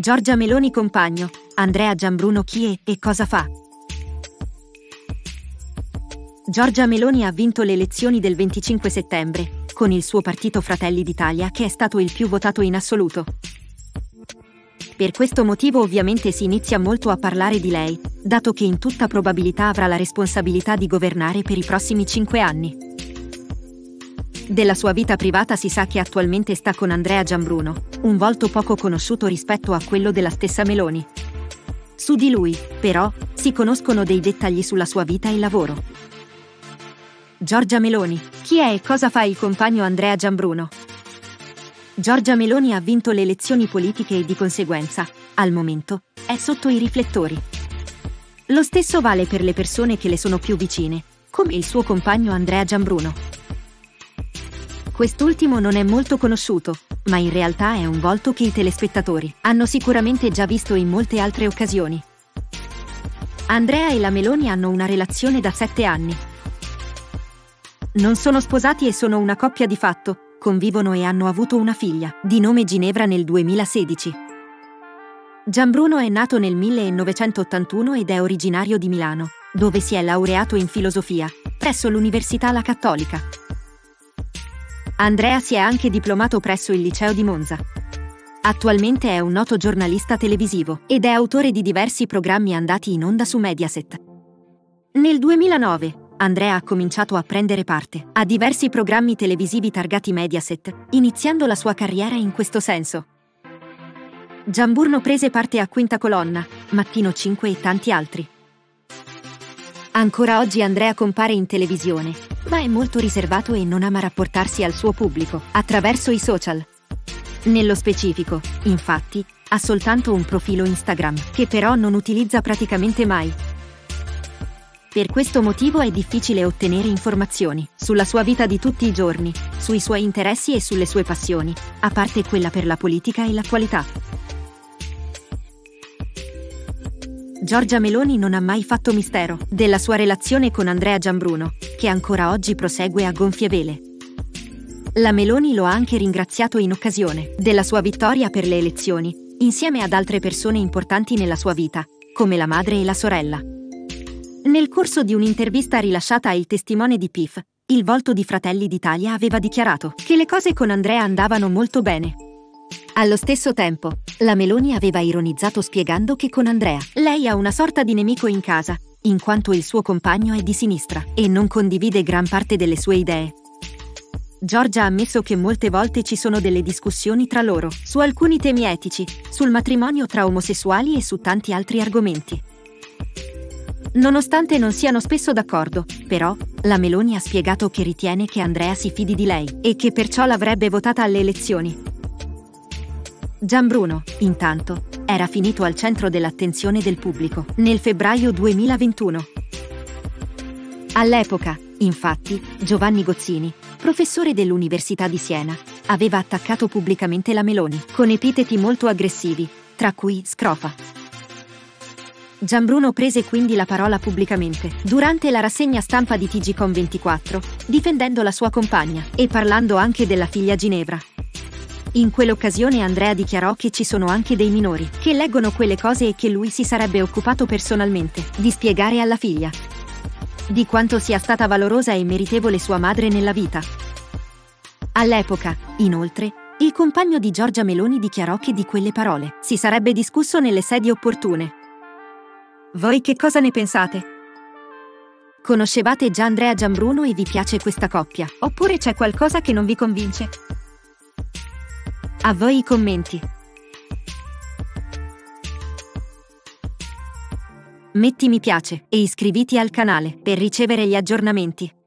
Giorgia Meloni compagno, Andrea Giambruno chi è e cosa fa? Giorgia Meloni ha vinto le elezioni del 25 settembre, con il suo partito Fratelli d'Italia che è stato il più votato in assoluto. Per questo motivo ovviamente si inizia molto a parlare di lei, dato che in tutta probabilità avrà la responsabilità di governare per i prossimi cinque anni. Della sua vita privata si sa che attualmente sta con Andrea Giambruno, un volto poco conosciuto rispetto a quello della stessa Meloni. Su di lui, però, si conoscono dei dettagli sulla sua vita e lavoro. Giorgia Meloni. Chi è e cosa fa il compagno Andrea Giambruno? Giorgia Meloni ha vinto le elezioni politiche e di conseguenza, al momento, è sotto i riflettori. Lo stesso vale per le persone che le sono più vicine, come il suo compagno Andrea Giambruno. Quest'ultimo non è molto conosciuto, ma in realtà è un volto che i telespettatori hanno sicuramente già visto in molte altre occasioni. Andrea e la Meloni hanno una relazione da sette anni. Non sono sposati e sono una coppia di fatto, convivono e hanno avuto una figlia, di nome Ginevra nel 2016. Gianbruno è nato nel 1981 ed è originario di Milano, dove si è laureato in filosofia, presso l'Università La Cattolica. Andrea si è anche diplomato presso il Liceo di Monza. Attualmente è un noto giornalista televisivo ed è autore di diversi programmi andati in onda su Mediaset. Nel 2009, Andrea ha cominciato a prendere parte a diversi programmi televisivi targati Mediaset, iniziando la sua carriera in questo senso. Giamburno prese parte a Quinta Colonna, Mattino 5 e tanti altri. Ancora oggi Andrea compare in televisione, ma è molto riservato e non ama rapportarsi al suo pubblico attraverso i social. Nello specifico, infatti, ha soltanto un profilo Instagram, che però non utilizza praticamente mai. Per questo motivo è difficile ottenere informazioni sulla sua vita di tutti i giorni, sui suoi interessi e sulle sue passioni, a parte quella per la politica e l'attualità. Giorgia Meloni non ha mai fatto mistero della sua relazione con Andrea Giambruno, che ancora oggi prosegue a gonfie vele. La Meloni lo ha anche ringraziato in occasione della sua vittoria per le elezioni, insieme ad altre persone importanti nella sua vita, come la madre e la sorella. Nel corso di un'intervista rilasciata a Il Testimone di PIF, il volto di Fratelli d'Italia aveva dichiarato che le cose con Andrea andavano molto bene allo stesso tempo, la Meloni aveva ironizzato spiegando che con Andrea lei ha una sorta di nemico in casa, in quanto il suo compagno è di sinistra e non condivide gran parte delle sue idee. Giorgia ha ammesso che molte volte ci sono delle discussioni tra loro, su alcuni temi etici, sul matrimonio tra omosessuali e su tanti altri argomenti. Nonostante non siano spesso d'accordo, però, la Meloni ha spiegato che ritiene che Andrea si fidi di lei e che perciò l'avrebbe votata alle elezioni, Gianbruno, intanto, era finito al centro dell'attenzione del pubblico nel febbraio 2021. All'epoca, infatti, Giovanni Gozzini, professore dell'Università di Siena, aveva attaccato pubblicamente la Meloni con epiteti molto aggressivi, tra cui scrofa. Gianbruno prese quindi la parola pubblicamente durante la rassegna stampa di TGCOM 24, difendendo la sua compagna e parlando anche della figlia Ginevra, in quell'occasione Andrea dichiarò che ci sono anche dei minori che leggono quelle cose e che lui si sarebbe occupato personalmente di spiegare alla figlia di quanto sia stata valorosa e meritevole sua madre nella vita. All'epoca, inoltre, il compagno di Giorgia Meloni dichiarò che di quelle parole si sarebbe discusso nelle sedi opportune. Voi che cosa ne pensate? Conoscevate già Andrea Giambruno e vi piace questa coppia? Oppure c'è qualcosa che non vi convince? A voi i commenti. Metti mi piace e iscriviti al canale per ricevere gli aggiornamenti.